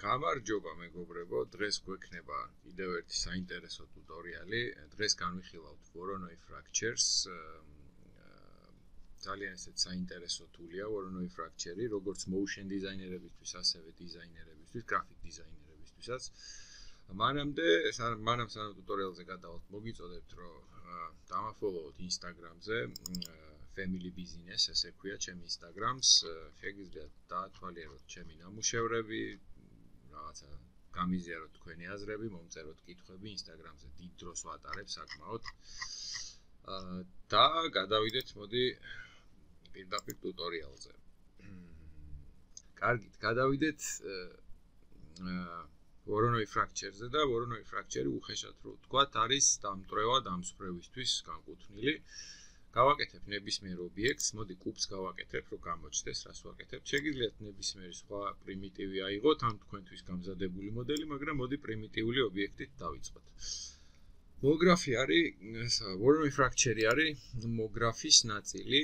გამარჯობა მეგობრებო, დღეს გვექნება კიდევ ერთი საინტერესო ტუტორიალი. დღეს განვიხილავთ Voronoi fractures. ძალიან ესეც საინტერესო ტულია Voronoi fracture-ი, როგორც motion designer-ებისთვის, ასევე დიზაინერებისთვის, graphic designer-ებისთვისაც. მანამდე, მანამ სანამ ტუტორიალზე გადავალთ, მოგიწოდებთ, რომ დამაფოლოოთ Instagram-ზე family business, ესე ქვია ჩემი Instagram-ს. შეგიძლიათ დაათვალიეროთ ჩემი ნამუშევრები, რაღაცა გამიზიაროთ თქვენი აზრები, მომწეროთ კითხვები Instagram-ზე დიდ დროს ვატარებ საკმაოდ. აა და გადავიდეთ, მოდი პირდაპირ ტუტორიალზე. კარგით, გადავიდეთ აა Voronoi fracture-ზე და Voronoi fracture-ი უხეშად რო ვთქვათ, არის დამტრევა დამსფრევისთვის განკუთვნილი. აა გავაკეთებ ნებისმიერ ობიექტს, მოდი კუბს გავაკეთებ, რომ გამოჩნდეს, რას ვაკეთებ. შეგიძლიათ ნებისმიერი სხვა პრიმიტივი აიღოთ, ამ თქვენთვის გამზადებული მოდელი, მაგრამ მოდი პრიმიტიული ობიექტით დავიწყოთ. მოგრაფი არის, Voronoi fracture-ი არის მოგრაფის ნაწილი,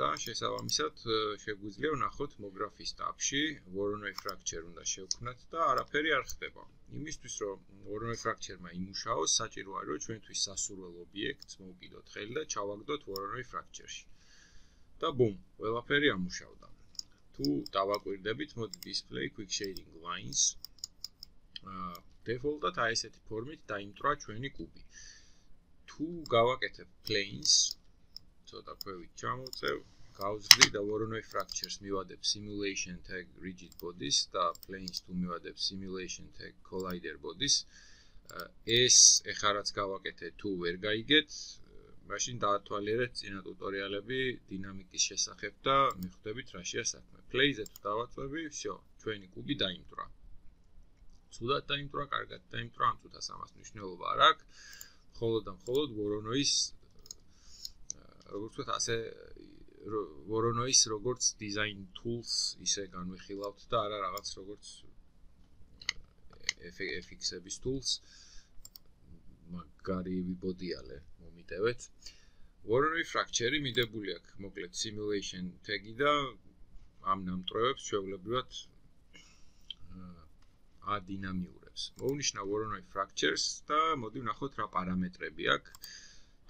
და შესაბამისად შეგვიძლია ვნახოთ მოგრაფის ტაბში Voronoi fracture უნდა შევქმნათ და არაფერი არ ხდება. იმისთვის რომ Voronoi fracture-მა იმუშაოს, საჭირო არის რომ ჩვენთვის სასურველ ობიექტს მოვკიდოთ ხელი და ჩავაგდოთ Voronoi fracture-ში. და ბუმ, ყველაფერი ამუშავდა. თუ დავაკვირდებით, მოდი display quick shading lines. აა default-ად აი ესეთი ფორმით დაიმტრა ჩვენი კუბი. თუ გავაკეთებ planes ცოტა ქვევით ჩამოვწევ, გავზრდი და Voronoi fractures მივადებ simulation tag rigid bodies და planes თუ მივადებ simulation tag collider bodies. ეს ეხლა რაც გავაკეთე თუ ვერ გაიგეთ, მაშინ დაათვალიერეთ წინა ტუტორიალები დინამიკის შესახებ და მიხვდებით რაშია საქმე. Play-ზე თუ დავაწვევი, всё, ჩვენი კუბი დაიმტრა. ცუდად დაიმტრა, კარგად დაიმტრა, ამ თუთას ამას მნიშვნელობა არ აქვს. მხოლოდ და მხოლოდ Voronoi-ის როგორც ვთქვათ, ასე Voronoi-ის როგორც design tools ისე განვიხილავთ და არა რაღაც როგორც FX-ების tools მაგარი ვიბოდიალე მომიტევეთ. Voronoi fracture-ი მიდებული აქვს მოკლედ simulation tag-ი და ამ ნამტრევებს შეუძლებრივად ადინამიურებს. მოვნიშნა Voronoi fractures და მოდი ვნახოთ რა პარამეტრები აქვს.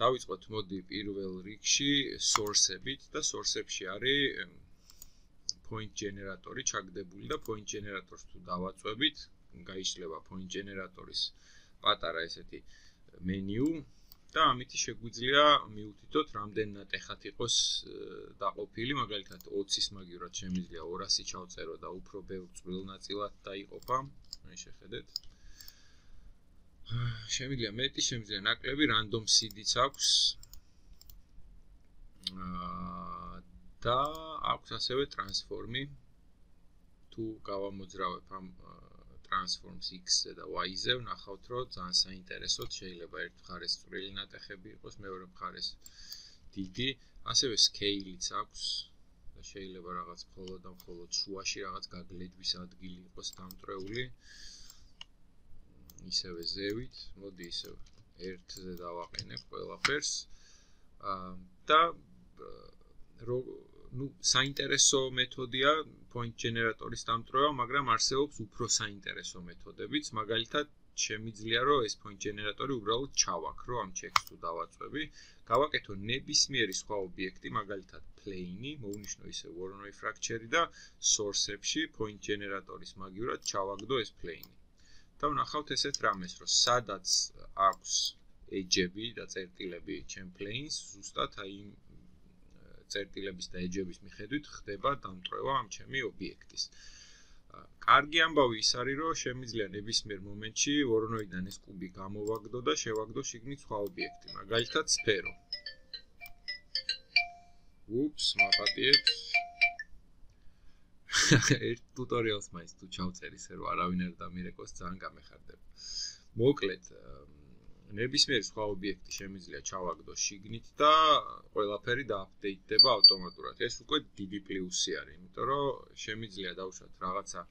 დავიწყოთ მოდი პირველ რიგში source-ებით და source-ებში არის point generator-ი ჩაგდებული და point generator-ს თუ დავაწვევით, გაიშლება point generator-ის პატარა ესეთი menu და ამით შეგვიძლია მიუთითოთ რამდენად ეხათ იყოს დაყოფილი, მაგალითად 20-ის მაგივრად შემიძლია 200 ჩავწერო და უფრო ბევრ წვრილ ნაწილად დაიყოფა. მე შეხედეთ. შემიძლია მეტი, შემიძლია ნაკლები, random seed-იც აქვს. აა და აქვს ასევე transform-ი. თუ გავამოძრავებ ამ transforms x-ზე და y-ზე, ვნახავთ, რომ ძალიან საინტერესოდ შეიძლება ერთ მხარეს წვრილი ნატეხები იყოს, მეორე მხარეს დიდი, ასევე scale-იც აქვს და შეიძლება რაღაც მხოლოდ და მხოლოდ შუაში რაღაც გაგლედვის ადგილი იყოს დამტრეული. აა ისევე ზევით, მოდი ისევ ერთზე დავაყენებ ყველაფერს. აა და ნუ საინტერესო მეთოდია point generator-ის დამტრევა, მაგრამ არსებობს უფრო საინტერესო მეთოდებიც, მაგალითად შემიძლია რომ ეს point generator-ი უბრალოდ ჩავაქრო ამ checks თუ დავაწვევი, გავაკეთო ნებისმიერი სხვა ობიექტი, მაგალითად plane-ი, მოვნიშნო ისე Voronoi fracture-ი და source-ებში point generator-ის მაგივრად ჩავაგდო ეს plane-ი. და ვნახავთ ესეთ რამეს, რომ სადაც აქვს edge-ები და წერტილები ჩემ-planes, ზუსტად აი წერტილების და edge-ების მიხედვით ხდება დამტრევა ამ ჩემი ობიექტის. კარგი ამბავი ის არის, რომ შემიძლია ნებისმიერ მომენტში Voronoi-დან ეს კუბი გამოვაგდო და შევაგდო შიგნით სხვა ობიექტი, მაგალითად სფერო. უps, მაპატიეთ. ერთ ტუტორიალს მაინც თუ ჩავწერ ისე რომ არავინ არ დამირეკოს ძალიან გამეხარდება. მოკლედ ნებისმიერ სხვა ობიექტი შემიძლია ჩავაგდო შიგნით და ყველაფერი დააპდეიტდება ავტომატურად. ეს უკვე დიდი პლუსი არის, იმიტომ რომ შემიძლია დავუშვათ რაღაცა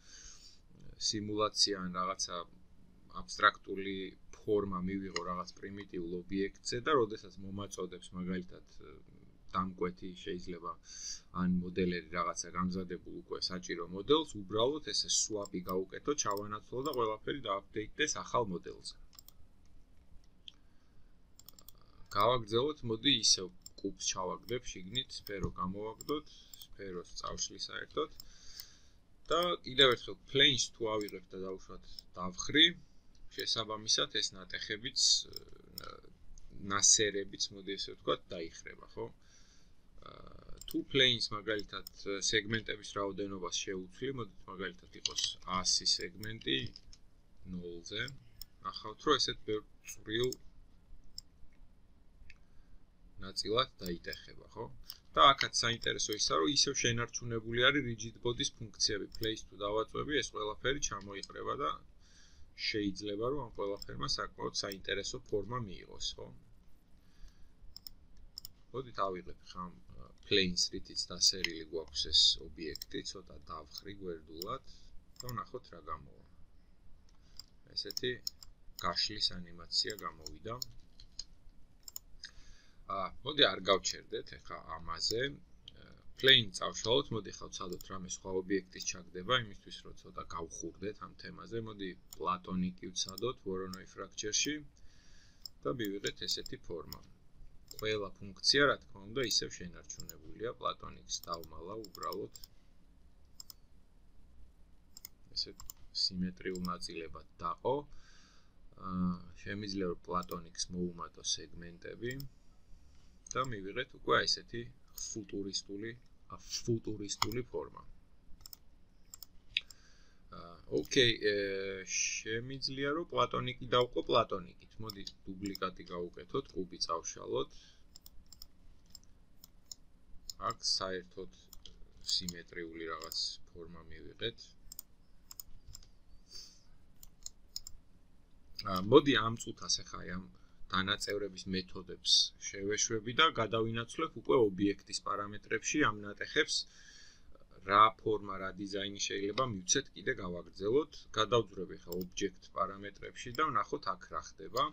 სიმულაცია ან რაღაცა აბსტრაქტული ფორმა მივიღო რაღაც პრიმიტიულ ობიექტზე და როდესაც მომაწოდებს მაგალითად დამკვეთი შეიძლება ან მოდელერი რაღაცა გამზადებულ უკვე საჭირო მოდელს უბრალოდ ესე swap-ი გაუკეთო, ჩავანაცვლო და ყველაფერი დააპდეიტდეს ახალ მოდელზე. გავაგრძელოთ, მოდი ისევ კუბს ჩავაგდებ შიგნით, სფერო გამოვაგდოთ, სფეროს წავშლი საერთოდ. და კიდევ ერთხელ planes თუ ავიღებ და დავუშვათ დავხრი, შესაბამისად ეს ნატეხებიც ნასერებიც მოდი ესე ვთქვათ დაიხრება, ხო? თუ planes მაგალითად სეგმენტების რაოდენობას შეუცვლი, მოდით მაგალითად იყოს 100 სეგმენტი 0-ზე. ახავთ რომ ესეთ ბევრ ნაწილად დაიტეხება, ხო? და აქაც საინტერესო ისაა, რომ ისევ შენარჩუნებული არის rigid body-ის ფუნქციები. place თუ დავაწვევი, ეს ყველაფერი ჩამოიყრება და შეიძლება რომ ამ ყველაფერმა საკმაოდ საინტერესო ფორმა მიიღოს, ხო? მოდი დავიღებ ხამ planes რითიც დასერილი გვაქვს ეს ობიექტი, ცოტა დავხრი გვერდულად და ვნახოთ რა გამოვა. ესეთი გაშლის ანიმაცია გამოვიდა. აა, მოდი არ გავჩერდეთ ახლა ამაზე. plane წავშალოთ, მოდი ხავ ცადოთ რამე სხვა ობიექტის ჩაგდება, იმისთვის რომ ცოტა გავხურდეთ ამ თემაზე, მოდი პლატონიკი ვცადოთ Voronoi fracture-ში და მივიღეთ ესეთი ფორმა. ყველა ფუნქცია, რა თქმა უნდა, ისევ შენარჩუნებულია, პლატონიკს დავმალა უბრალოდ ესე სიმეტრიულ ნაწილებად დაყო. აა შემიძლია პლატონიკს მოუმატო სეგმენტები და მივიღეთ უკვე ესეთი ფუტურისტული ფუტურისტული ფორმა. აა ოკეი, შემიძლია რომ პლატონიკი დავყო პლატონიკით. მოდი დუბლიკატი გავუკეთოთ, კუბი წავშალოთ. აქ საერთოდ სიმეტრიული რაღაც ფორმა მივიღეთ. აა მოდი ამ წუთას ახლა ამ დანაწევრების მეთოდებს შევეშვები და გადავინაცვლებ უკვე ობიექტის პარამეტრებში ამ ნატეხებს რა ფორმა, რა დიზაინი შეიძლება მივცეთ კიდე გავაგრძელოთ. გადავძვრები ხა ობიექტ პარამეტრებში და ვნახოთ აქ რა ხდება.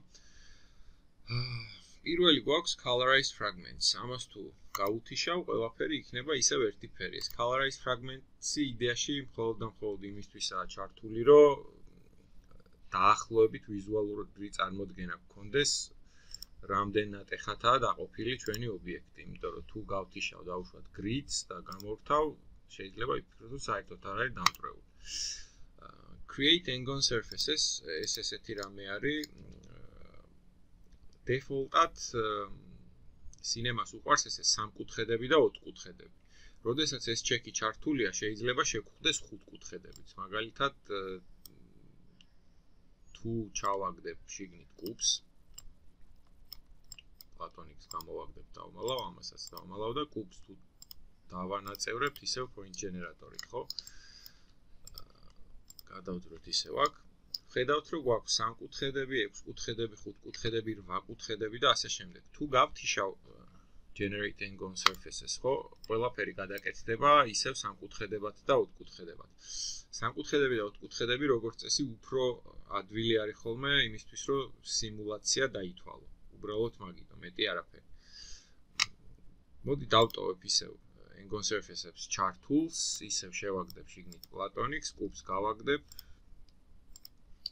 პირველი გვაქვს colorized fragments. ამას თუ გაუთიშავ, ყველაფერი იქნება ისევ ერთი ფერი. ეს colorized fragments-ი იდეაში მხოლოდ და მხოლოდ იმისთვისაა ჩართული, რომ დაახლოებით ვიზუალური წარმოდგენა გქონდეს რამდენ ნატეხათაა დაყოფილი ჩვენი ობიექტი, იმიტომ რომ თუ გავთიშავ დაუშვათ grid-ს და გამორთავ, შეიძლება იფიქროთ, რომ საერთოდ არ არის დამტრეული. create angle surfaces ეს ესეთი რამე არის default-ად cinema-ს უყარს ესე სამკუთხედები და ოთხკუთხედები. როდესაც ეს ჩეკი ჩართულია, შეიძლება შეგხვდეს ხუთკუთხედებიც. მაგალითად თუ ჩავაგდებ შიგნით კუბს პლატონიკს გამოვაგდებ და ვმალავ ამასაც და ვმალავ და კუბს თუ დავანაწევრებთ ისევ point generator-ით, ხო? გადავძვროთ ისევ აქ. ხედავთ რომ გვაქვს სამკუთხედები, ექვსკუთხედები, ხუთკუთხედები, რვაკუთხედები და ასე შემდეგ. თუ გავთიშავ generating on surfaces, ხო? ყველაფერი გადაკეთდება ისევ სამკუთხედებად და ოთხკუთხედებად. სამკუთხედები და ოთხკუთხედები როგორც წესი უფრო ადვილი არის ხოლმე იმისთვის, რომ სიმულაცია დაითვალო. უბრალოდ მაგითო, მეტი არაფერი. მოდი დავტოვებ ისევ Engon surfaces chart tools, ისევ შევაგდებ შიგნით Platonics, კუბს გავაგდებ.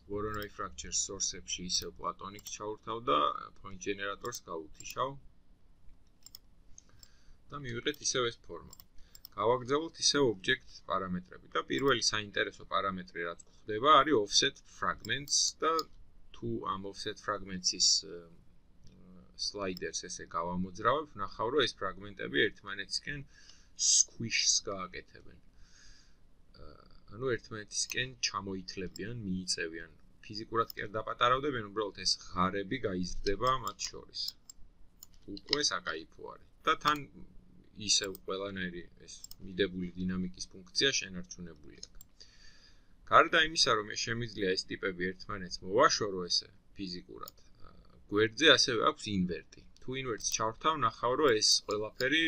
Voronoi fracture source-ებში ისევ Platonics ჩაურთავ და point generators გავუთიშავ. და მივიღეთ ისევ ეს ფორმა. გავაგრძელოთ ისევ object პარამეტრები და პირველი საინტერესო პარამეტრი რაც გვხდება არის offset fragments და თუ ამ offset fragments-ის sliders ესე გავამოძრავებ, ნახავ რომ ეს ფრაგმენტები ერთმანეთისკენ squish-ს გააკეთებენ. ანუ ერთმანეთისკენ ჩამოითლებიან, მიიწევიან. ფიზიკურად კი არ დაპატარავდებიან, უბრალოდ ეს ღარები გაიზრდება მათ შორის. უკვე საკაიფო არის. და თან ისევ ყველანაირი ეს მიდებული დინამიკის ფუნქცია შენარჩუნებულია. გარდა იმისა, რომ შემიძლია ეს ტიპები ერთმანეთს მოვაშორო ესე ფიზიკურად, გვერდზე ასევე აქვს ინვერტი. თუ ინვერტს ჩავრთავ, ნახავ, რომ ეს ყველაფერი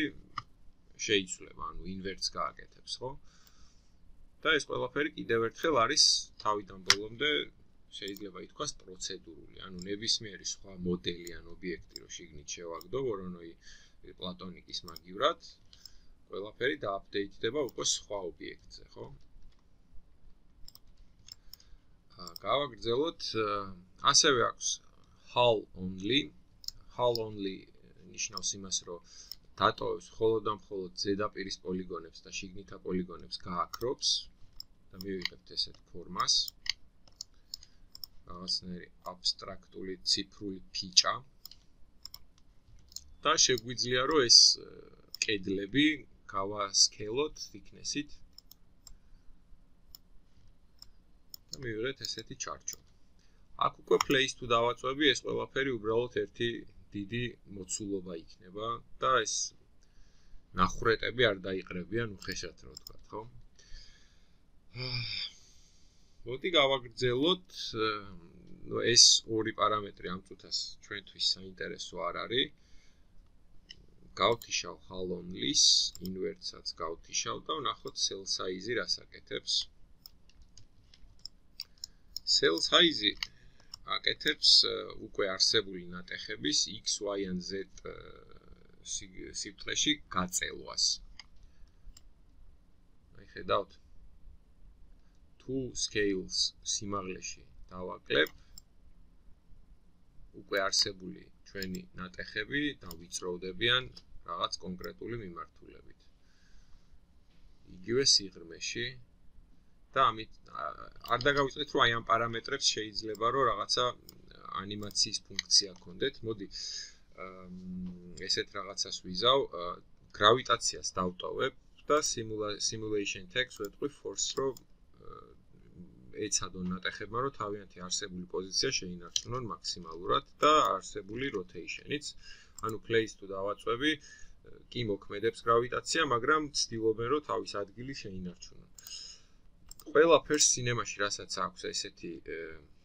შეიცვლება, ანუ ინვერტს გააკეთებს, ხო? და ეს ყველაფერი კიდევ ერთხელ არის თავიდან ბოლომდე შეიძლება ითქვას პროცედურული, ანუ ნებისმიერი სხვა მოდელი ან ობიექტი, რო შიგნით შევაგდო, ვორონოი პლატონიკის მაგივრად ყველაფერი დააპდეიტდება უკვე სხვა ობიექტზე, ხო? აა გავაგრძელოთ ასევე აქვს hull only hull only ნიშნავს იმას, რომ დატოვებს მხოლოდ და მხოლოდ ზედაპირის პოლიგონებს და შიგნითა პოლიგონებს გააქრობს და მივიღებთ ესეთ ფორმას. რაღაცნაირი აბსტრაქტული ციფრული ფიჭა და შეგვიძლია რომ ეს კედლები გავასკელოთ thickness-ით და მივიღეთ ესეთი ჩარჩო. აქ უკვე place to დავაწვევი ეს ყველაფერი უბრალოდ ერთი დიდი მოცულობა იქნება და ეს ნახრეტები არ დაიყრებიან უხეშად რა ვთქვა, ხო? მოდი გავაგრძელოთ ნუ ეს ორი პარამეტრი ამ წუთას ჩვენთვის საინტერესო არ არის გავთიშავ ჰალონლის ინვერტსაც გავთიშავ და ვნახოთ cell size-ი რას აკეთებს cell size-ი აკეთებს უკვე არსებული ნატეხების x, y and z სიფრთხეში გაწელვას. აი ხედავთ. Two scales სიმაღლეში დავაკლებ. უკვე არსებული ჩვენი ნატეხები დავიწროვდებიან რაღაც კონკრეტული მიმართულებით. იგივე სიღრმეში და ამით არ დაგავიწყეთ რომ აი ამ პარამეტრებს შეიძლება რომ რაღაცა ანიმაციის ფუნქცია გქონდეთ. მოდი ესეთ რაღაცას ვიზავ. გრავიტაციას დავტოვებ და simulation text ვეთქვი force რომ ეცადონ ნატეხებმა რომ თავიანთი არსებული პოზიცია შეინარჩუნონ მაქსიმალურად და არსებული rotation-იც. ანუ place to დავაწვევი კი მოქმედებს გრავიტაცია მაგრამ ცდილობენ რომ თავის ადგილი შეინარჩუნონ ყველაფერს სინემაში რასაც აქვს ესეთი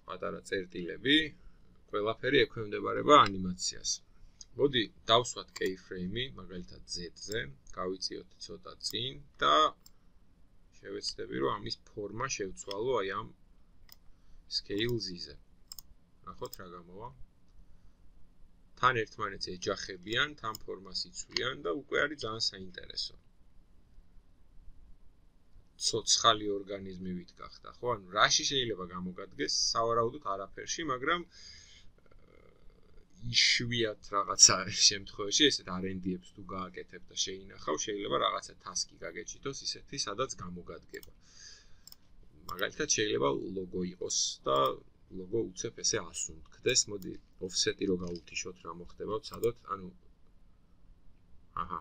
პატარა წერტილები ყველაფერი ექვემდებარება ანიმაციას მოდი დავსვათ keyframe-ი მაგალითად z-ზე გავიწიოთ ცოტა წინ და შევეცდები რომ ამის ფორმა შევცვალო აი ამ scale-ზე. ნახოთ რა გამოვა. თან ერთმანეთს ეჯახებიან, თან ფორმას იცვლიან და უკვე არის ძალიან საინტერესო. ცოცხალი ორგანიზმი ვით გახდა, ხო? ანუ რაში შეიძლება გამოგადგეს? სავარაუდოდ არაფერში, მაგრამ იშვიათ რაღაცა შემთხვევაში ესეთ R&D-ებს თუ გააკეთებ და შეინახავ, შეიძლება რაღაცა task-ი გაგეჭიდოს ისეთი, სადაც გამოგადგება. მაგალითად შეიძლება ლოგო იყოს და ლოგო უცებ ესე ასუნთქდეს, მოდი offset-ი რო გავუთიშოთ რა მოხდება, ვცადოთ, ანუ აჰა.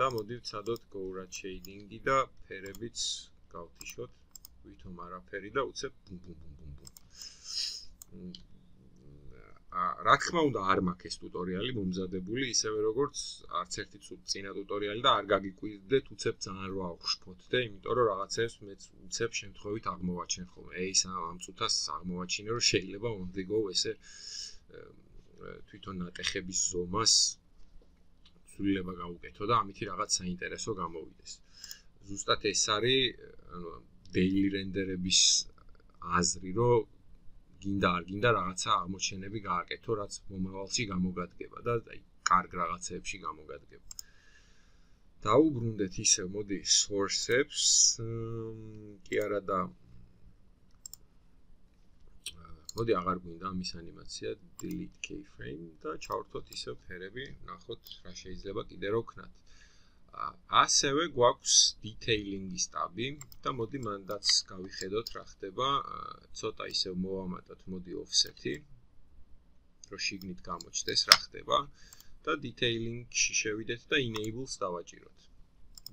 და მოდი ვცადოთ go-rat shading-ი და ფერებიც გავთიშოთ, ვითომ არაფერი და უცებ ბუმ ბუმ ბუმ ბუმ. რა თქმა უნდა არ მაქვს ეს ტუტორიალი მომზადებული ისევე როგორც არც ერთი წინა ტუტორიალი და არ გაგიკვირდეთ უცებ ძალიან რო აღვშფოთდე იმიტომ რომ რაღაცებს მეც უცებ შემთხვევით აღმოვაჩენ ხოლმე ეს ამ წუთას აღმოვაჩინე რომ შეიძლება on the go ესე თვითონ ნატეხების ზომას ცვლილება გაუკეთო და ამითი რაღაც საინტერესო გამოვიდეს ზუსტად ეს არის ანუ daily render-ების აზრი რომ გინდა არ გინდა რაღაცა აღმოჩენები გააკეთო, რაც მომავალში გამოგადგება და აი კარგ რაღაცეებში გამოგადგება. დაუბრუნდეთ ისე, მოდი source-ებს, კი არა და მოდი აღარ გვინდა ამის ანიმაცია delete keyframe და ჩავრთოთ ისე ფერები, ნახოთ რა შეიძლება კიდე რო ქნათ. ასევე გვაქვს detailing-ის ტაბი და მოდი მანდაც გავიხედოთ რა ხდება. ცოტა ისევ მოვამატოთ მოდი offset-ი. რომ შიგნით გამოჩნდეს რა ხდება და detailing-ში შევიდეთ და enable-ს დავაჭიროთ.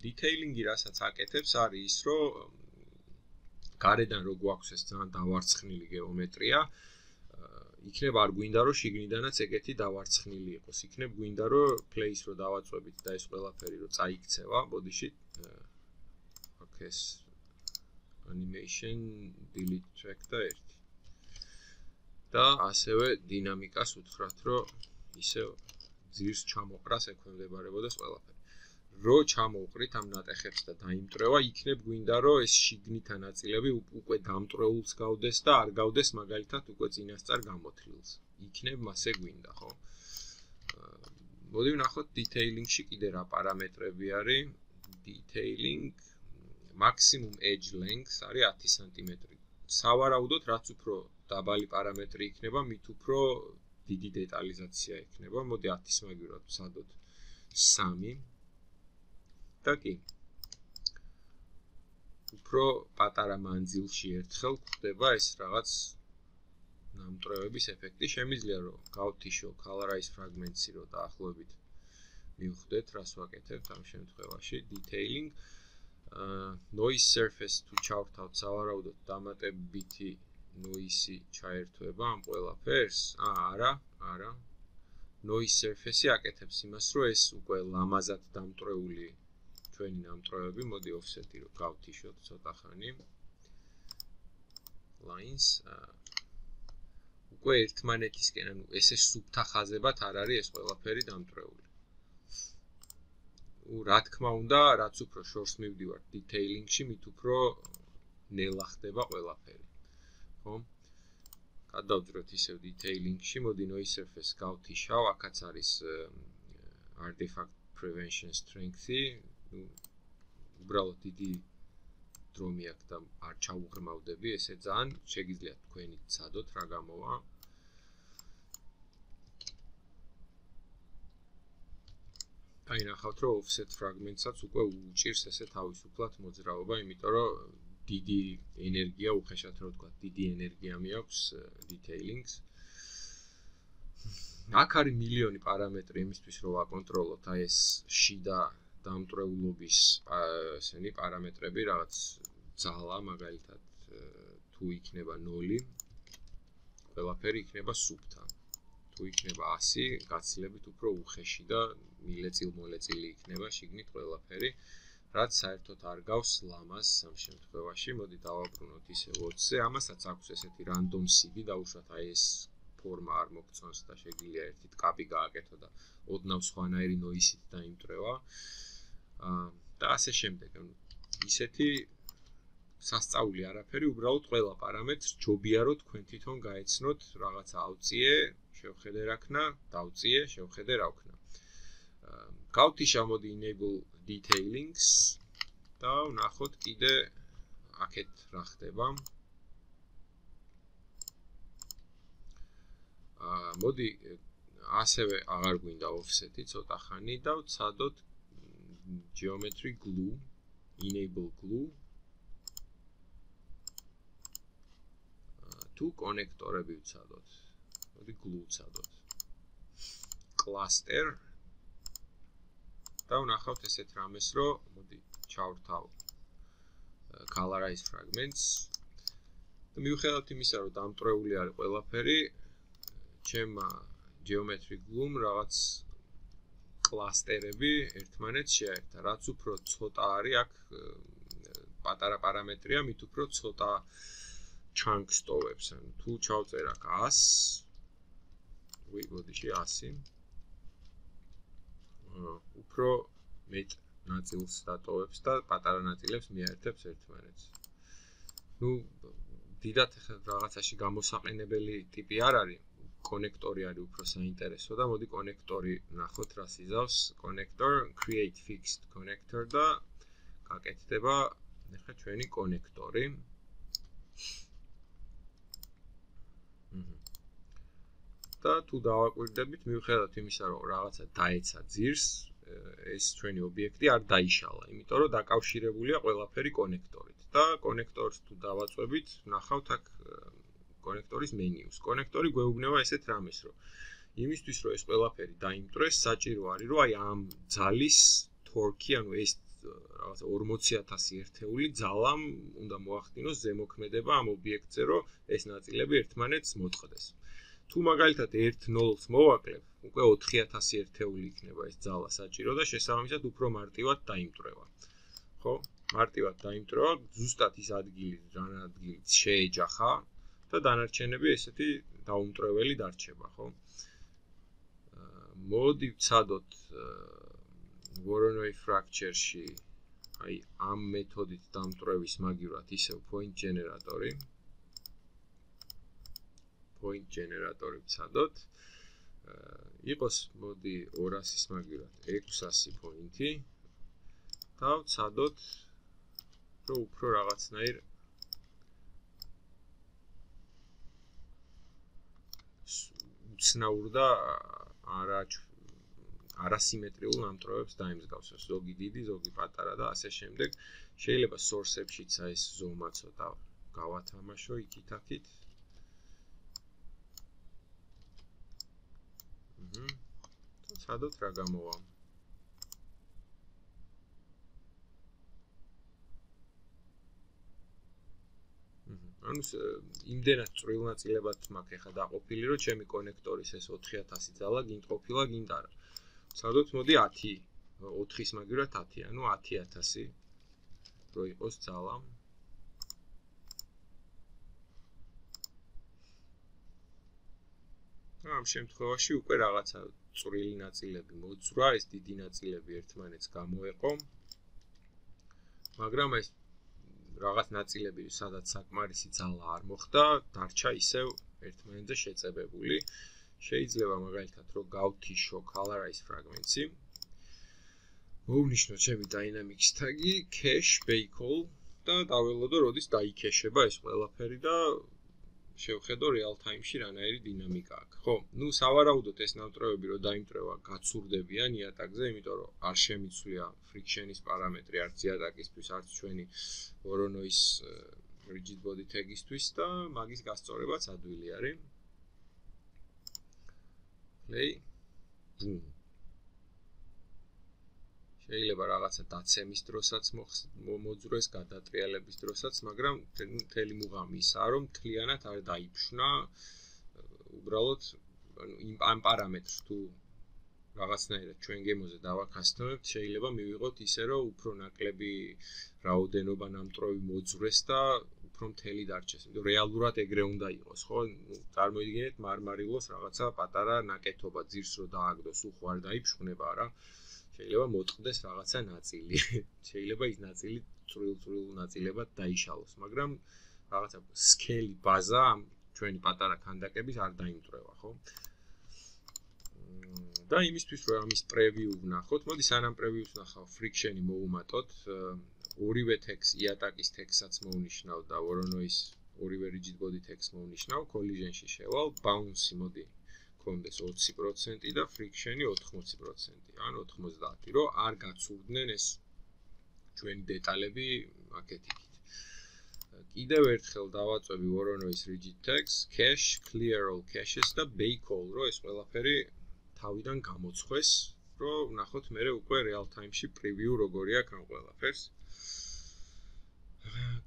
detailing-ი რასაც აკეთებს არის ის, რომ გარედან რო გვაქვს ეს ძალიან დავარცხნილი გეომეტრია, იქნებ არ გვინდა რომ შიგნიდანაც ეგეთი დავარცხნილი იყოს. იქნებ გვინდა რომ place რო დავაწვევით და ეს ყველაფერი რო წაიქცევა ბოდიში. ოკეს animation delete track და ერთი. და ასევე დინამიკას უთხრათ რომ ისე ძირს ჩამოყრას ექვემდებარებოდეს ყველაფერი. რო ჩამოვყრით ამ ნატეხებს და დაიმტრევა, იქნებ გვინდა რომ ეს შიგნითა ნაწილები უკვე დამტრეულს გავდეს და არ გავდეს მაგალითად უკვე წინასწარ გამოთლილს. იქნებ მასე გვინდა, ხო? მოდი ვნახოთ detailing-ში კიდე რა პარამეტრები არის. detailing maximum edge length არის 10 სანტიმეტრი. სავარაუდოდ რაც უფრო დაბალი პარამეტრი იქნება, მით უფრო დიდი დეტალიზაცია იქნება. მოდი 10-ის მაგივრად ვსადოთ 3. და კი. უფრო პატარა მანძილში ერთხელ ხდება ეს რაღაც ნამტრევების ეფექტი. შემიძლია რომ გავთიშო colorize fragments-ი რომ დაახლოებით მივხვდეთ, რას ვაკეთებთ ამ შემთხვევაში. detailing noise surface to ჩავთავთ სავარაუდოდ დამატებითი noise-ი ჩაერთვება ამ ყველაფერს? აა, არა, არა. noise surface-ი აკეთებს იმას, რომ ეს უკვე ლამაზად დამტრეული ჩვენი ნამტრევები, მოდი offset-ი რო გავთიშოთ ცოტა ხანი. lines უკვე ერთმანეთისკენ, ანუ ესე სუფთა ხაზებად არ არის ეს ყველაფერი დამტრეული. უ რა თქმა უნდა, რაც უფრო შორს მივდივარ detailing-ში, მით უფრო ნელა ხდება ყველაფერი. ხო? გადავძროთ ისევ detailing-ში, მოდი noise surface გავთიშავ, აქაც არის artifact prevention strength-ი, უბრალოდ დიდი დრო მიაქვს და არ ჩაუღრმავდები ესე ძალიან შეგიძლიათ თქვენი ცადოთ რა გამოვა. აი ნახავთ რომ offset fragments-აც უკვე უჭირს ესე თავისუფლად მოძრაობა იმიტომ რომ დიდი ენერგია უხეშად რო თქვა დიდი ენერგია მეაქვს detailing-ს აქ არის მილიონი პარამეტრი იმისთვის რომ ვაკონტროლოთ აი ეს შიდა დამტრეულობის ესენი პარამეტრები რაღაც ძალა მაგალითად თუ იქნება 0 ყველაფერი იქნება სუფთა. თუ იქნება 100 გაცილებით უფრო უხეში და მილეწილ მოლეწილი იქნება შიგნით ყველაფერი რაც საერთოდ არ გავს ლამას ამ შემთხვევაში მოდი დავაბრუნოთ ისე 20-ზე ამასაც აქვს ესეთი რანდომ სიგი დაუშვათ აი ეს ფორმა არ მოგწონს და შეგვიძლია ერთით კაპი გააკეთო და ოდნავ სხვანაირი ნოისით დაიმტრევა და ასე შემდეგ. ანუ ისეთი სასწაული არაფერი, უბრალოდ ყველა პარამეტრს ჯობია რომ თქვენ თვითონ გაეცნოთ, რაღაცა ავწიე, შევხედე რა ქნა, დავწიე, შევხედე რა ვქნა. გავთი შემოდი enable detailings და ვნახოთ კიდე აქეთ რა ხდება. აა მოდი ასევე აღარ გვინდა offset-ი ცოტა ხანი და ვცადოთ geometry glue enable glue. თუ კონექტორები ვცადოთ მოდი glue ვცადოთ. Cluster. და ვნახავთ ესეთ რამეს რომ მოდი ჩავრთავ colorize fragments. და მივხვდეთ იმისა რომ დამტრეული არის ყველაფერი ჩემ geometry glue-მ რაღაც კლასტერები ერთმანეთს შეერთა. რაც უფრო ცოტა არის აქ პატარა პარამეტრია, მით უფრო ცოტა chunks ტოვებს. ანუ თუ ჩავწერ აქ 100 ვი ბოდიში 100 უფრო მეტ ნაწილს დატოვებს და პატარა ნაწილებს მიერთებს ერთმანეთს. ну დიდათ რაღაცაში გამოსაყენებელი ტიპი არ არის კონექტორი არის უფრო საინტერესო და მოდი კონექტორი ნახოთ რა სიზავს connector create fixed connector და გაკეთდება ახლა ჩვენი კონექტორი და თუ დავაკვირდებით მივხვდეთ იმისა რომ რაღაცა დაეცა ძირს ეს ჩვენი ობიექტი არ დაიშალა იმიტომ რომ დაკავშირებულია ყველაფერი კონექტორით და კონექტორს თუ დავაწვევით ნახავთ აქ კონექტორის მენიუს. კონექტორი გვეუბნება ესეთ რამეს, რომ იმისთვის რომ ეს ყველაფერი დაიმტრეს, საჭირო არის რომ აი ამ ძალის თორკი, ანუ ეს რაღაცა 40000 ერთეული ძალამ უნდა მოახდინოს ზემოქმედება ამ ობიექტზე, რომ ეს ნაწილები ერთმანეთს მოწყდეს. თუ მაგალითად 1-0-ს მოვაკლებ, უკვე 4000 ერთეული იქნება ეს ძალა საჭირო და შესაბამისად უფრო მარტივად დაიმტრევა. ხო? მარტივად დაიმტრევა, ზუსტად ის ადგილი, რა ადგილიც შეეჯახა, და დანარჩენები ესეთი დაუმტრეველი დარჩება, ხო? მოდი ვცადოთ Voronoi fracture-ში აი ამ მეთოდით დამტრევის მაგივრად ისევ point generator-ი. Point generator-ი ვცადოთ. იყოს მოდი 200-ის მაგივრად 600 პოინტი და ვცადოთ რომ უფრო რაღაცნაირ უცნაურ და არა არასიმეტრიულ ნამტროებს დაიმსგავსოს ზოგი დიდი ზოგი პატარა და ასე შემდეგ. შეიძლება source-ებშიც აი ეს ზომა ცოტა გავათამაშო იქით-აქით სადოთ რა გამოვა? ანუ იმდენად წვრილნაწილებად მაქვს ახლა დაყოფილი, რომ ჩემი კონექტორის ეს 4000 ძალა გინდ ყოფილა, გინდ არა. სადოთ მოდი 10 4-ის მაგივრად 10, ანუ 10000 რო იყოს ძალა. ამ შემთხვევაში უკვე რაღაცა წვრილი ნაწილები მოძრა, ეს დიდი ნაწილები ერთმანეთს გამოეყო. მაგრამ ეს რაღაც ნაწილები, სადაც საკმარისი ძალა არ მოხდა, დარჩა ისევ ერთმანეთზე შეწებებული. შეიძლება მაგალითად რომ გავთიშო colorize fragments-ი. მოვნიშნოთ ჩემი dynamics tag-ი cache vehicle და დაველოდო როდის დაიქეშება ეს ყველაფერი და შევხედო real time-ში რანაირი დინამიკა აქვს. ხო, ну სავარაუდოდ ეს ნავტრევები რო დაიმტრევა, გაცურდებიან იატაკზე, იმიტომ რომ არ შემიცვლია friction-ის პარამეტრი არც იატაკისთვის, არც ჩვენი Voronoi-ის rigid body tag-ისთვის და მაგის გასწორებაც ადვილი არის. play. boom. შეიძლება რაღაცა დაცემის დროსაც მოძროს გადატრიალების დროსაც, მაგრამ მთელი მუღამი ისაა, რომ თლიანად არ დაიფშნა. უბრალოდ ანუ იმ ამ პარამეტრს თუ რაღაცნაირად ჩვენ გემოზე დავაკასტომებთ, შეიძლება მივიღოთ ისე, რომ უფრო ნაკლები რაოდენობა ნამტროვი მოძრეს და უფრო მთელი დარჩეს. იმიტომ რეალურად ეგრე უნდა იყოს, ხო? ნუ წარმოიდგინეთ მარმარილოს რაღაცა პატარა ნაკეთობა ძირს რო დააგდოს, უხო არ დაიფშნება რა. შეიძლება მოწყდეს რაღაცა ნაწილი. შეიძლება ის ნაწილი წვრილ-წვრილ ნაწილებად დაიშალოს, მაგრამ რაღაცა სკეილი ბაზა ამ ჩვენი პატარა ქანდაკების არ დაიმტრევა, ხო? და იმისთვის რომ ამის პრევიუ ვნახოთ, მოდი სანამ პრევიუს ვნახავ, friction-ი მოუმატოთ, ორივე text iataki-s text-საც მოვნიშნავ და Voronoi-s ორივე rigid body text მოვნიშნავ, collision-ში შევალ, bounce-ი მოდი კონდეს 20% და friction-ი 80%. ან 90, რომ არ გაცურდნენ ეს ჩვენი დეტალები აქეთ-იქით. კიდევ ერთხელ დავაწვევი Voronoi-s rigid text, cache, clear all caches და bake all, რომ ეს ყველაფერი თავიდან გამოცხეს, რომ ვნახოთ მე უკვე real time-ში preview როგორი აქვს ამ ყველაფერს.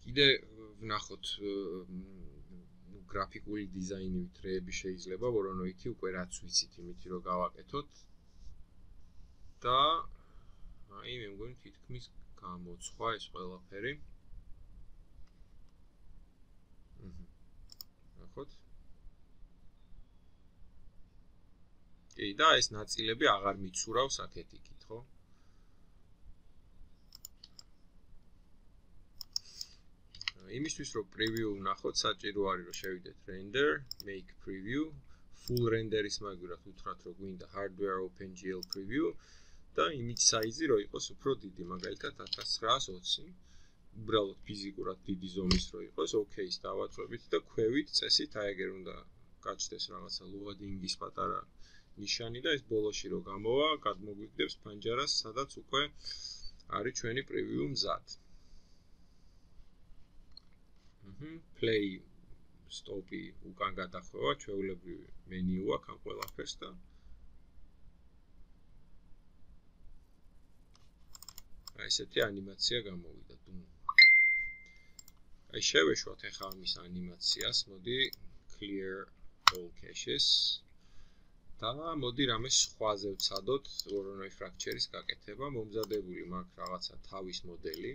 კიდე ვნახოთ გრაფიკული დიზაინით რეები შეიძლება Voronoi-ი უკვე რაც ვიცით, იმითი რომ გავაკეთოთ. და აი მე მგონი თითქმის გამოცხვა ეს ყველაფერი. ნახოთ. კი და ეს ნაწილები აღარ მიცურავს აქეთ იქით, ხო? იმისთვის რომ preview ვნახოთ, საჭირო არის რომ შევიდეთ render, make preview, full render-ის მაგურად უთხრათ რომ გვინდა hardware OpenGL preview და image size-ი რო იყოს უფრო დიდი, მაგალითად 1920. უბრალოდ ფიზიკურად დიდი ზომის რო იყოს, OK-ს დავაწვევით და ქვევით წესით აი ეგერ უნდა გაჩნდეს რაღაცა loading-ის პატარა ნიშანი და ეს ბოლოში რო გამოვა, გადმოგვიგდებს ფანჯარას, სადაც უკვე არის ჩვენი preview მზად. აჰა, play stop-ი უკან გადახვევა, ჩვეულებრივი მენიუ აქვს ამ ყველაფერს და აი ესეთი ანიმაცია გამოვიდა დუმ აი შევეშვათ ახლა ამის ანიმაციას მოდი clear all caches და მოდი რამე სხვაზე ვცადოთ Voronoi fracture-ის გაკეთება მომზადებული მაქვს რაღაცა თავის მოდელი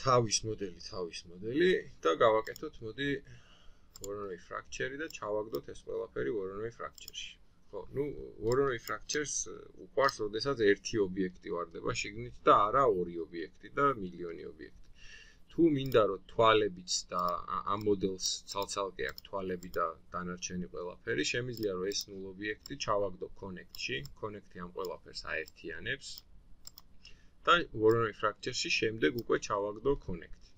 თავის მოდელი, თავის მოდელი და გავაკეთოთ მოდი Voronoi fracture-ი და ჩავაგდოთ ეს ყველაფერი Voronoi fracture-ში. ხო, ну Voronoi fractures უყვარს, როდესაც ერთი ობიექტი واردება შიგნით და არა ორი ობიექტი და მილიონი ობიექტი. თუ მინდა რომ თვალებიც და ამ მოდელს ცალ-ცალკე აქვს თვალები და დანარჩენი ყველაფერი, შემიძლია რომ ეს ნულ ობიექტი ჩავაგდო connect-ში, connect-ი ამ ყველაფერს აერთიანებს, და Voronoi fracture-ში შემდეგ უკვე ჩავაგდო connect.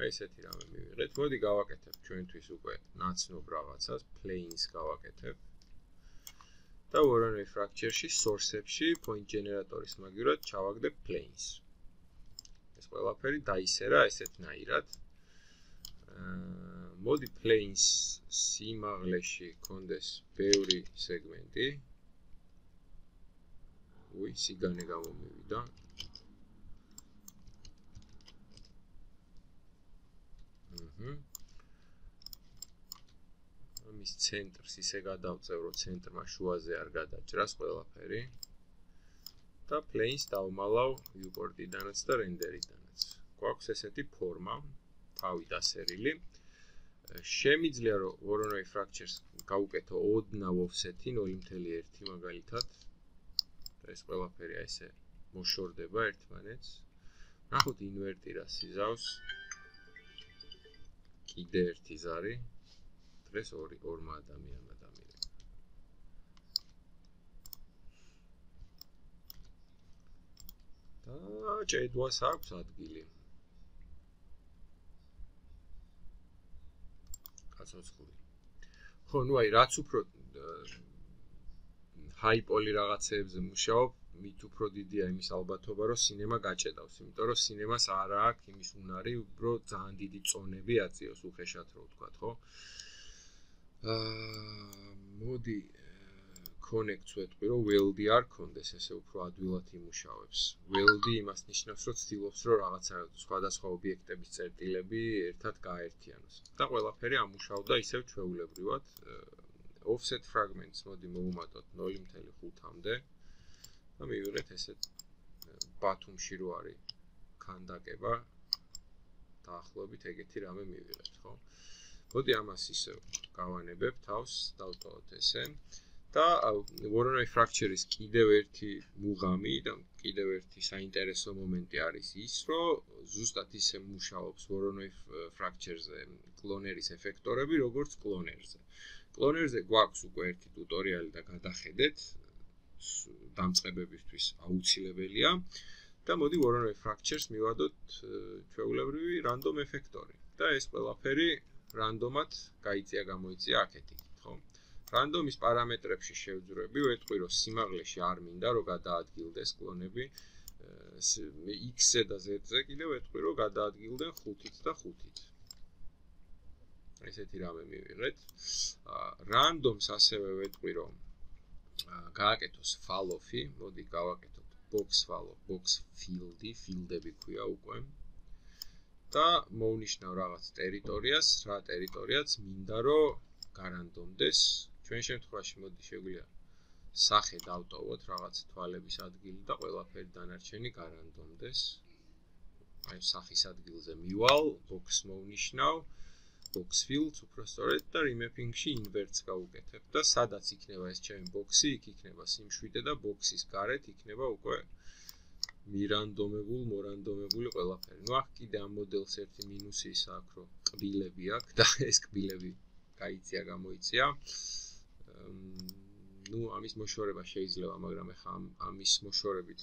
აი ესეთი რამე მივიღეთ. მოდი გავაკეთებ ჩვენთვის უკვე ნაცნობ რაღაცას, planes გავაკეთებ. და Voronoi fracture-ში source-ებში point generator-ის მაგივრად ჩავაგდებ planes. ეს ყველაფერი დაისერა ესეთნაირად. აა მოდი planes სიმაღლეში კონდეს ბევრი სეგმენტი. უი, სიგანე გამომივიდა. აჰა. მის ცენტრს ისე გადავწევ, რომ ცენტრმა შუაზე არ გადაჭრას ყველაფერი. და planes დავმალავ viewport-იდანაც და render-იდანაც. გვაქვს ესეთი ფორმა, თავი დასერილი. შემიძლია რომ Voronoi fractures გავუკეთო ოდნავ offset-ი 0.1 მაგალითად. და ეს ყველაფერი აი ესე მოშორდება ერთმანეთს. ნახოთ ინვერტი რა სიზავს. კიდე ერთი ზარი. დღეს ორი ორმა ადამიანმა დამირეკა. და ჭედვას აქვს ადგილი. კაცოცხლი. ხო, ნუ აი რაც უფრო ჰაიპოლი რაღაცეებზე მუშაობ, მით უფრო დიდია იმის ალბათობა, რომ სინემა გაჭედავს, იმიტომ რომ სინემას არ აქვს იმის უნარი, უბრალოდ ძალიან დიდი წონები აწიოს უხეშად რო ვთქვა, ხო? აა მოდი connect-ს ვეთყვი, რომ weld-ი არ კონდეს, ესე უფრო ადვილად იმუშავებს. weld-ი იმას ნიშნავს, რომ ცდილობს, რომ რაღაცა სხვადასხვა ობიექტების წერტილები ერთად გააერთიანოს. და ყველაფერი ამუშავდა ისევ ჩვეულებრივად. offset fragments მოდი მოუმატოთ 0.5-მდე. და მივიღეთ ესეთ ბათუმში რო არის ქანდაკება დაახლოებით ეგეთი რამე მივიღეთ, ხო? მოდი ამას ისე გავანებებ თავს, დავტოვოთ ესე. და Voronoi fracture-ის კიდევ ერთი მუღამი და კიდევ ერთი საინტერესო მომენტი არის ის, რომ ზუსტად ისე მუშაობს Voronoi fracture-ზე კლონერის ეფექტორები, როგორც კლონერზე. კლონერზე გვაქვს უკვე ერთი ტუტორიალი და გადახედეთ დამწყებებისთვის აუცილებელია. და მოდი Voronoi fracture-ს მივადოთ ჩვეულებრივი random ეფექტორი. და ეს ყველაფერი რანდომად გაიწია გამოიწია აქეთი, ხო? რანდომის პარამეტრებში შევძრები, ვეთყვი რომ სიმაღლეში არ მინდა რომ გადაადგილდეს კლონები x-ზე და z-ზე, კიდევ ვეთყვი რომ გადაადგილდნენ 5-ით და 5-ით. ესეთი რამე მივიღეთ. რანდომს ასევე ვეთყვი რომ გააკეთოს fall-off-ი, მოდი გავაკეთოთ box fall-off, box field-ი, field-ები ქვია უკვე. და მოვნიშნავ რაღაც ტერიტორიას, რა ტერიტორიაც მინდა რომ გარანტონდეს. ჩვენ შემთხვევაში მოდი შეგვიძლია სახე დავტოვოთ რაღაც თვალების ადგილი და ყველაფერი დანარჩენი გარანდომდეს. აი სახის ადგილზე მივალ, box მოვნიშნავ, box field უпростоრედ და remapping-ში inverts გავუკეთებ და სადაც იქნება ეს ჩემი box-ი, იქ იქნება სიმშვიდე და box-ის გარეთ იქნება უკვე მირანდომებული, მორანდომებული ყველაფერი. ნუ აქ კიდე ამ მოდელს ერთი მინუსი ის აქვს, რომ კბილები აქვს და ეს კბილები გაიწია, გამოიწია. აა ნუ ამის მოშორება შეიძლება, მაგრამ ეხა ამ ამის მოშორებით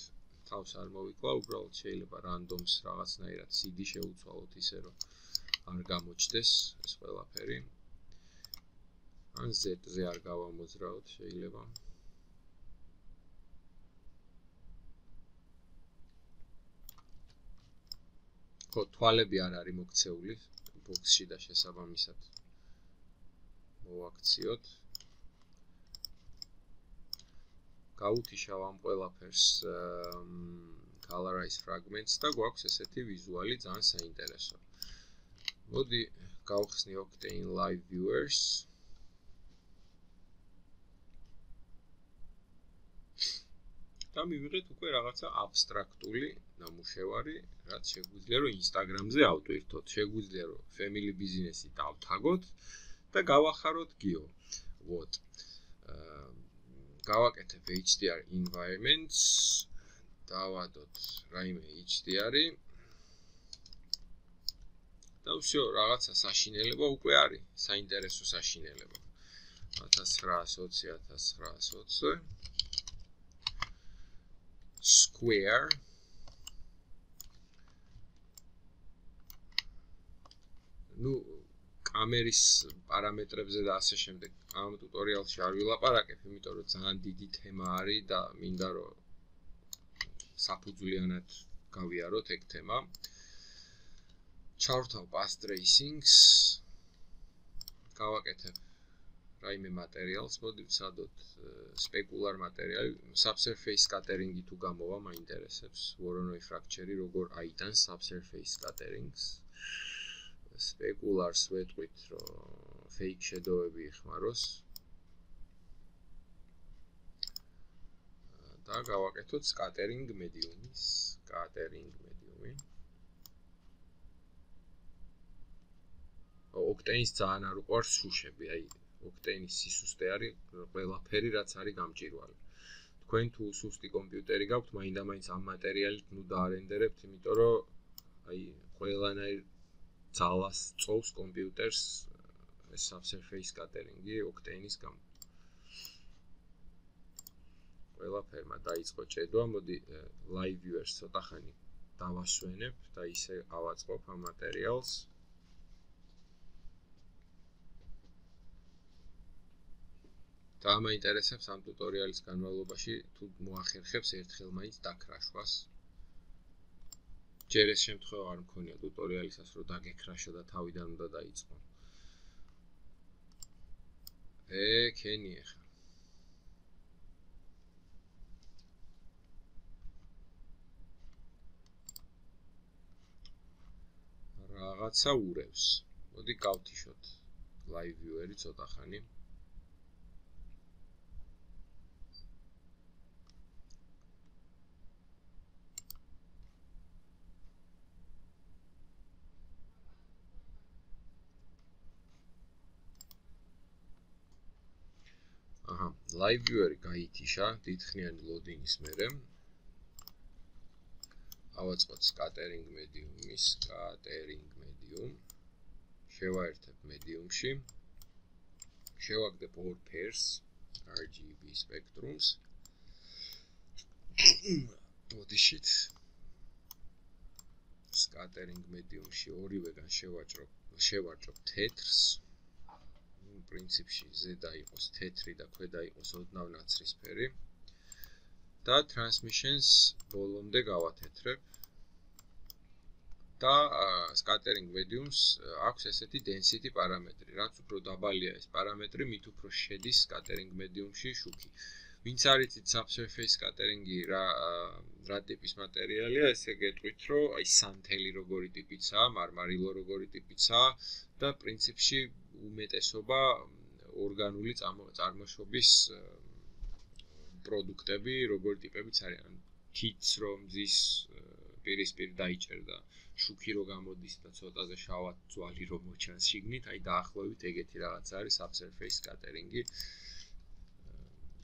თავს არ მოვიკლა, უბრალოდ შეიძლება რანდომს რაღაცნაირად CD შეუცვალოთ ისე, რომ არ გამოჩდეს ეს ყველაფერი. ან Z-ზე არ გავამოძრაოთ, შეიძლება. ხო თვალები არ არის მოქცეული ბოქსში და შესაბამისად მოვაქციოთ გაუთიშავ ამ ყველაფერს colorize fragments და გვაქვს ესეთი ვიზუალი ძალიან საინტერესო მოდი გავხსნი octane live viewers და მივიღეთ უკვე რაღაცა აბსტრაქტული ნამუშევარი, რაც შეგვიძლია რომ Instagram-ზე ავტვირთოთ, შეგვიძლია რომ family business-ი დავთაგოთ და გავახაროთ გიო. вот. გავაკეთებ HDR environments დავადოთ რაიმე HDR-ი და всё, რაღაცა საშინელება უკვე არის, საინტერესო საშინელება. 1920-1920 square ну კამერის პარამეტრებზე და ასე შემდეგ ამ ტუტორიალში არ ვილაპარაკებ, იმიტომ რომ ძალიან დიდი თემა არის და მინდა რომ საფუძვლიანად გავიაროთ ეგ თემა. ჩავრთავ past tracings. გავაკეთებ რაიმე მასალას, მოდი ვცადოთ სპეკულარ მასალები, subsurface scattering-ი თუ გამოვა, მაინტერესებს Voronoi fracture-ი როგორ აიტანს subsurface scattering-ს. სპეკულარს ვეთყვით, რომ fake shadow-ები იხმაროს. და გავაკეთოთ scattering medium-ის, scattering medium-ი. ოქტენის ძალიან არ უყვარს შუშები, აი ოქტენის სისუსტე არის ყველაფერი რაც არის გამჭირვალე. თქვენ თუ სუსტი კომპიუტერი გაქვთ, მაინდა-მაინც ამ მასალით ნუ დაარენდერებთ, იმიტომ რომ აი ყველანაირ ძალას წოვს კომპიუტერს ეს subsurface scattering-ი ოქტენის გამ. ყველაფერმა დაიწყო ჭედვა, მოდი live viewers ცოტა ხანი დავასვენებ და ისე ავაწყობ ამ მასალს. და მაინტერესებს ამ ტუტორიალის განმავლობაში თუ მოახერხებს ერთხელ მაინც დაქრაშვას. ჯერ ეს შემთხვევა არ მქონია ტუტორიალისას რომ დაგეკრაშო და თავიდან უნდა დაიწყო. ე კენი ახლა. რაღაცა ურევს. მოდი გავთიშოთ live viewer-ი ცოტა ხანი. აჰა, live viewer-ი გაითიშა დიდხნიანი loading-ის მერე. ავაწყოთ scattering medium-ის, scattering medium. შევაერთებ medium-ში. შევაგდებ all pairs RGB spectrums. ოდიშით scattering medium-ში ორივეგან შევაჭრო, შევაჭრო თეთრს. პრინციპში ზედა იყოს თეთრი და ქვედა იყოს ოდნავ ნაცრისფერი და transmissions ბოლომდე გავათეთრებ და scattering mediums აქვს ესეთი density პარამეტრი რაც უფრო დაბალია ეს პარამეტრი მით უფრო შედის scattering medium-ში შუქი. ვინც არის subsurface scattering-ი რა რა ტიპის მასალია ესე გეტყვით რომ აი სანთელი როგორი ტიპიცაა მარმარილო როგორი ტიპიცაა და პრინციპში უმეტესობა ორგანული წარმოშობის პროდუქტები, როგორი ტიპებიც არიან. კიც რომ ზის პირისპირ დაიჭერდა შუქი რო გამოდის და ცოტაზე შავად ძვალი რო მოჩანს შიგნით, აი დაახლოებით ეგეთი რაღაც არის subsurface scattering-ი.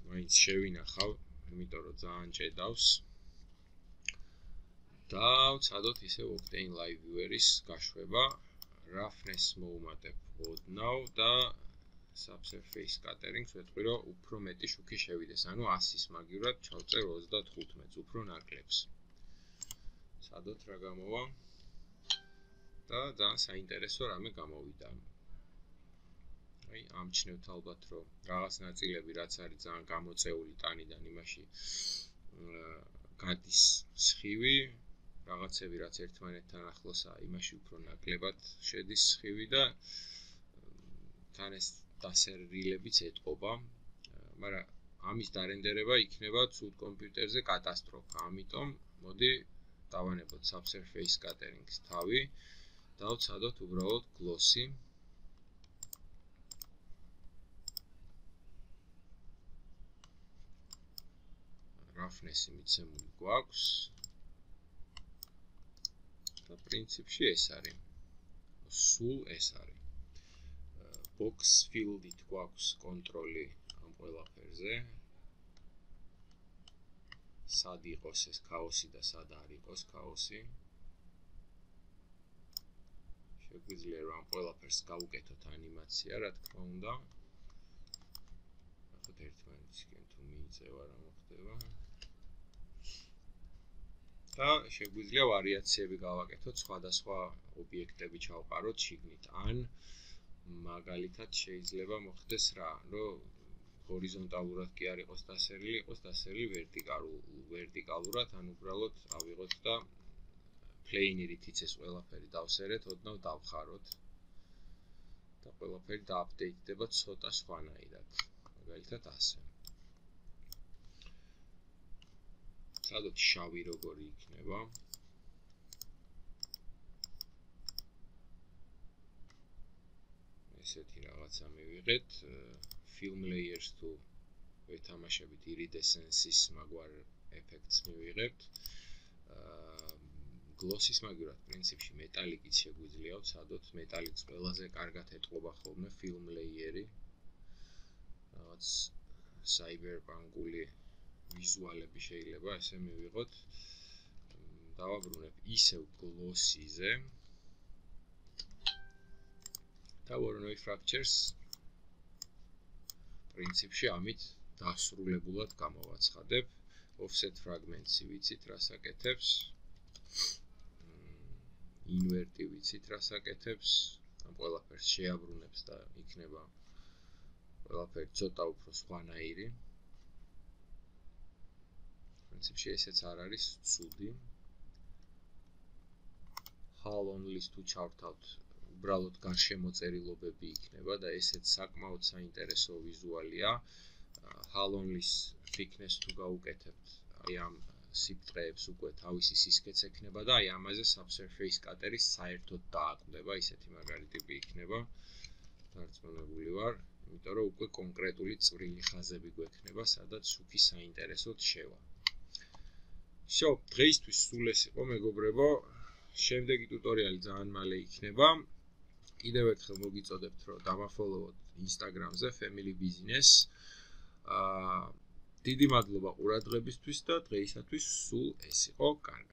მაინც შევინახავ, იმიტომ რომ ძალიან ჭედავს. და ვცადოთ ისე Octane Live Viewer-ის გაშვება. Roughness მოუმატებ ოდნავ და subsurface scattering-ს ვეთქვი რომ უფრო მეტი შუქი შევიდეს, ანუ 100-ის მაგივრად ჩავწერ 35-ს, უფრო ნაკლებს. სადოთ რა გამოვა? და ძალიან საინტერესო რამე გამოვიდა. აი, ამჩნევთ ალბათ რომ რაღაც ნაწილები რაც არის ძალიან გამოწეული ტანიდან იმაში გადის სხივი, რაღაცები რაც ერთმანეთთან ახლოსაა, იმაში უფრო ნაკლებად შედის სხივი და თან ეს დასერილებიც ეთყობა. მაგრამ ამის დარენდერება იქნება ცუდ კომპიუტერზე კატასტროფა. ამიტომ მოდი დავანებოთ subsurface scattering-ის თავი და ვცადოთ უბრალოდ glossy roughness-ი მიცემული გვაქვს. და პრინციპში ეს არის. სულ ეს არის. box field-ით გვაქვს კონტროლი ამ ყველაფერზე. სად იყოს ეს ქაოსი და სად არ იყოს ქაოსი. შეგვიძლია რომ ყველაფერს გავუკეთოთ ანიმაცია, რა თქმა უნდა. ახლა ერთმანეთისკენ თუ მიიწევა რა მოხდება. და შეგვიძლია ვარიაციები გავაკეთოთ, სხვადასხვა ობიექტები ჩავყაროთ შიგნით. ან მაგალითად შეიძლება მოხდეს რა, რომ ჰორიზონტალურად კი არ იყოს დასერილი, იყოს დასერილი ვერტიკალურ ვერტიკალურად, ან უბრალოდ ავიღოთ და პლეინერით იცეს ყველაფერი დავსერეთ, ოდნავ დავხაროთ. და ყველაფერი დააპდეიტდება ცოტა სხვანაირად. მაგალითად ასე. სადაც შავი როგორი იქნება? ესეთი რაღაცა მივიღეთ. Film layers თუ ვეთამაშებით iridescence-ის მაგვარ ეფექტს მივიღებთ. Gloss-ის მაგურად პრინციპში მეტალიკიც შეგვიძლია ვცადოთ მეტალიკს ყველაზე კარგად ეტყობა ხოლმე film layer-ი. რაღაც cyberpunk-ული ვიზუალები შეიძლება ესე მივიღოთ. დავაბრუნებ ისევ gloss-იზე და Voronoi fractures პრინციპში ამით დასრულებულად გამოვაცხადებ. offset fragments-ი ვიცით რა საკეთებს ინვერტი ვიცით რა საკეთებს ამ ყველაფერს შეაბრუნებს და იქნება ყველაფერი ცოტა უფრო სხვანაირი პრინციპში ესეც არ არის ცუდი how only to chart out უბრალოდ გარშემოწერილობები იქნება და ესეც საკმაოდ საინტერესო ვიზუალია. Halonlis thickness თუ გაუკეთებთ, აი ამ სიფრთხეებს უკვე თავისი სისქეც ექნება და აი ამაზე subsurface cutter-ის საერთოდ დააკვდება, ისეთი მაგარი ტიპი იქნება. დარწმუნებული ვარ, იმიტომ რომ უკვე კონკრეტული წვრილი ხაზები გვექნება, სადაც სუფი საინტერესოდ შევა. შო, დღეისთვის სულ ეს იყო მეგობრებო. შემდეგი ტუტორიალი ძალიან მალე იქნება. კიდევ ერთხელ მოგიწოდებთ, რომ დავაფოლოვოთ Instagram-ზე Family Business. აა დიდი მადლობა ყურადღებისთვის და დღეისათვის სულ ეს იყო. კარგი